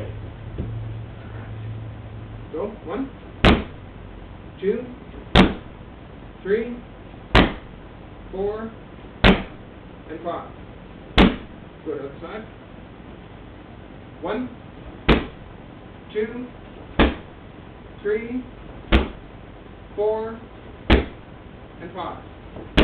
Right. Go, one, two, three, four, and five. Go to the other side. One, two, three, four, and five.